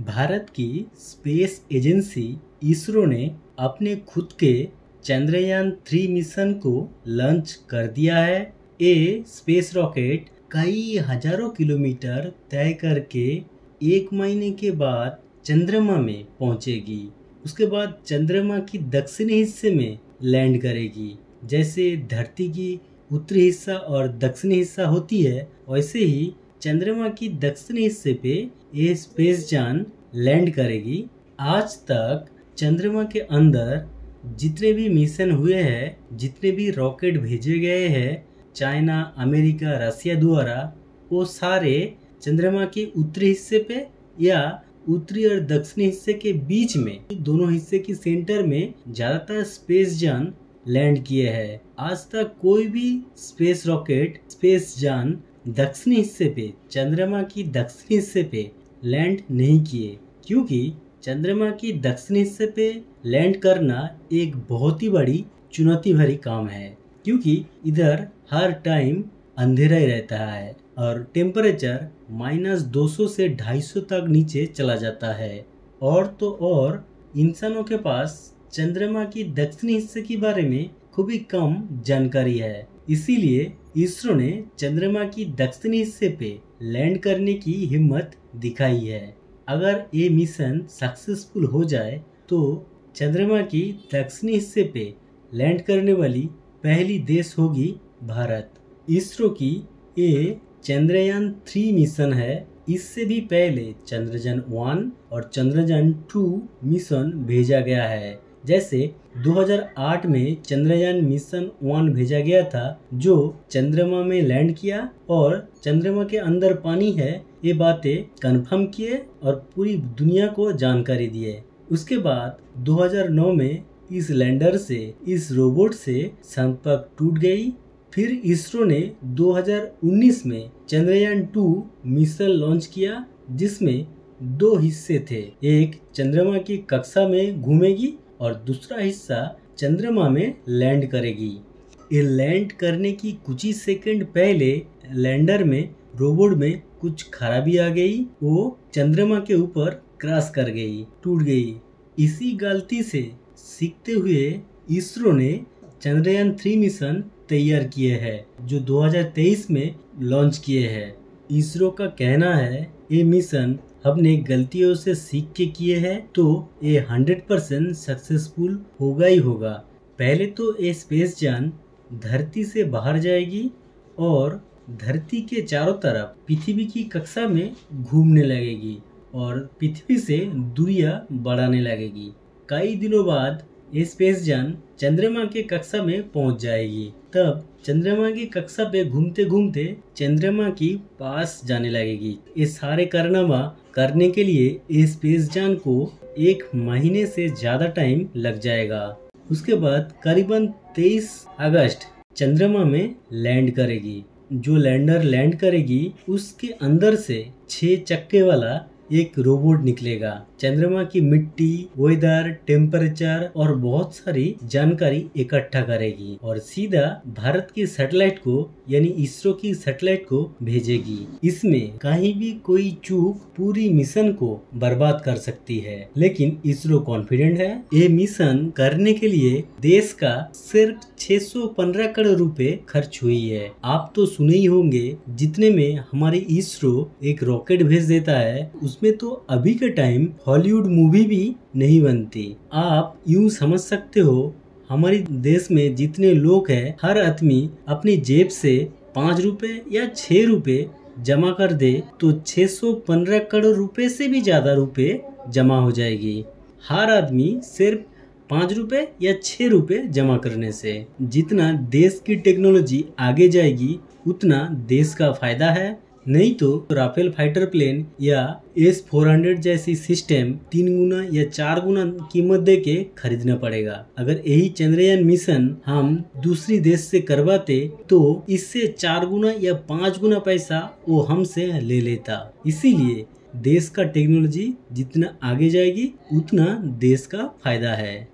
भारत की space agency ISRO ने अपने खुद के चंद्रयान थ्री मिशन को लॉन्च कर दिया है। ये स्पेस रॉकेट कई हज़ारों किलोमीटर तय करके एक महीने के बाद चंद्रमा में पहुंचेगी। उसके बाद चंद्रमा की दक्षिणी हिस्से में लैंड करेगी। जैसे धरती की उत्तरी हिस्सा और दक्षिणी हिस्सा होती है, वैसे ही चंद्रमा की दक्षिणी हिस्से पे ये स्पेस जान लैंड करेगी। आज तक चंद्रमा के अंदर जितने भी मिशन हुए हैं, जितने भी रॉकेट भेजे गए हैं, चाइना, अमेरिका, रसिया द्वारा, वो सारे चंद्रमा के उत्तरी हिस्से पे या उत्तरी और दक्षिणी हिस्से के बीच में, दोनों हिस्से की सेंटर में ज़्यादातर स्पेस जान लैंड किए हैं। आज तक कोई भी स्पेस रॉकेट स्पेस यान दक्षिणी हिस्से पे चंद्रमा की दक्षिणी हिस्से पे लैंड नहीं किए, क्योंकि चंद्रमा की दक्षिणी हिस्से पे लैंड करना एक बहुत ही बड़ी चुनौती भरी काम है, क्योंकि इधर हर टाइम अंधेरा ही रहता है और टेम्परेचर माइनस दो सौ से 250 तक नीचे चला जाता है। और तो और, इंसानों के पास चंद्रमा की दक्षिणी हिस्से के बारे में खूब कम जानकारी है। इसीलिए इसरो ने चंद्रमा की दक्षिणी हिस्से पे लैंड करने की हिम्मत दिखाई है। अगर ये मिशन सक्सेसफुल हो जाए तो चंद्रमा की दक्षिणी हिस्से पे लैंड करने वाली पहली देश होगी भारत। इसरो की ये चंद्रयान थ्री मिशन है। इससे भी पहले चंद्रयान वन और चंद्रयान टू मिशन भेजा गया है। जैसे 2008 में चंद्रयान मिशन वन भेजा गया था, जो चंद्रमा में लैंड किया और चंद्रमा के अंदर पानी है, ये बातें कंफर्म किए और पूरी दुनिया को जानकारी दिए। उसके बाद 2009 में इस लैंडर से, इस रोबोट से संपर्क टूट गई। फिर इसरो ने 2019 में चंद्रयान टू मिशन लॉन्च किया, जिसमें दो हिस्से थे, एक चंद्रमा की कक्षा में घूमेगी और दूसरा हिस्सा चंद्रमा में लैंड करेगी। ये लैंड करने की कुछ ही सेकंड पहले लैंडर में, रोबोट में कुछ खराबी आ गई, वो चंद्रमा के ऊपर क्रॉस कर गई, टूट गई। इसी गलती से सीखते हुए इसरो ने चंद्रयान थ्री मिशन तैयार किए हैं, जो 2023 में लॉन्च किए हैं। इसरो का कहना है, ये मिशन हमने गलतियों से सीख के किए हैं तो ये हंड्रेड परसेंट सक्सेसफुल होगा ही होगा। पहले तो ये स्पेस यान धरती से बाहर जाएगी और धरती के चारों तरफ़ पृथ्वी की कक्षा में घूमने लगेगी और पृथ्वी से दूरिया बढ़ाने लगेगी। कई दिनों बाद ये स्पेस यान चंद्रमा के कक्षा में पहुँच जाएगी। तब चंद्रमा की कक्षा पे घूमते घूमते चंद्रमा की पास जाने लगेगी। ये सारे कारनामा करने के लिए इस स्पेस यान को एक महीने से ज़्यादा टाइम लग जाएगा। उसके बाद करीबन 23 अगस्त चंद्रमा में लैंड करेगी। जो लैंडर लैंड करेगी, उसके अंदर से छह चक्के वाला एक रोबोट निकलेगा। चंद्रमा की मिट्टी, वेदर, टेम्परेचर और बहुत सारी जानकारी इकट्ठा करेगी और सीधा भारत की सैटेलाइट को, यानी इसरो की सैटेलाइट को भेजेगी। इसमें कहीं भी कोई चूक पूरी मिशन को बर्बाद कर सकती है। लेकिन इसरो कॉन्फिडेंट है। ये मिशन करने के लिए देश का सिर्फ़ 615 करोड़ रुपए खर्च हुई है। आप तो सुने ही होंगे, जितने में हमारे इसरो एक रॉकेट भेज देता है उसमें तो अभी के टाइम हॉलीवुड मूवी भी नहीं बनती। आप यूँ समझ सकते हो, हमारे देश में जितने लोग हैं, हर आदमी अपनी जेब से पाँच रुपए या छह रुपए जमा कर दे तो 615 करोड़ रुपए से भी ज़्यादा रुपए जमा हो जाएगी। हर आदमी सिर्फ़ पाँच रुपए या छह रुपए जमा करने से। जितना देश की टेक्नोलॉजी आगे जाएगी, उतना देश का फ़ायदा है। नहीं तो राफेल फाइटर प्लेन या एस फोर हंड्रेड जैसी सिस्टम तीन गुना या चार गुना कीमत दे के खरीदना पड़ेगा। अगर यही चंद्रयान मिशन हम दूसरी देश से करवाते तो इससे चार गुना या पाँच गुना पैसा वो हमसे ले लेता। इसीलिए देश का टेक्नोलॉजी जितना आगे जाएगी, उतना देश का फ़ायदा है।